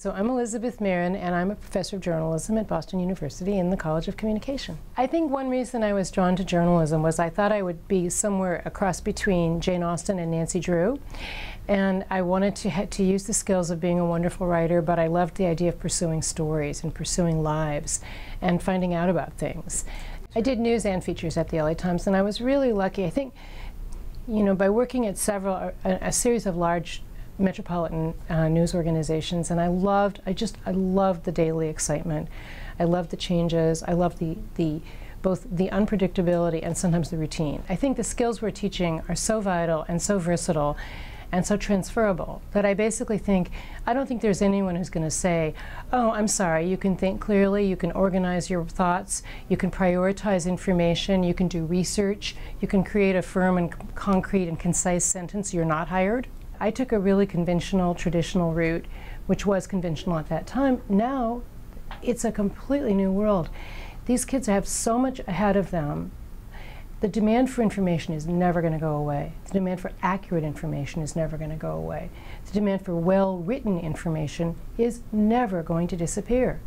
So I'm Elizabeth Mehren, and I'm a professor of journalism at Boston University in the College of Communication. I think one reason I was drawn to journalism was I thought I would be somewhere across between Jane Austen and Nancy Drew. And I wanted to, to use the skills of being a wonderful writer, but I loved the idea of pursuing stories and pursuing lives and finding out about things. I did news and features at the LA Times, and I was really lucky. I think, you know, by working at several, a, a series of large metropolitan uh, news organizations, and I loved, I just, I loved the daily excitement. I loved the changes. I loved the, the, both the unpredictability and sometimes the routine. I think the skills we're teaching are so vital and so versatile and so transferable that I basically think, I don't think there's anyone who's going to say, oh, I'm sorry, you can think clearly, you can organize your thoughts, you can prioritize information, you can do research, you can create a firm and concrete and concise sentence, you're not hired. I took a really conventional, traditional route, which was conventional at that time. Now, it's a completely new world. These kids have so much ahead of them. The demand for information is never going to go away. The demand for accurate information is never going to go away. The demand for well written information is never going to disappear.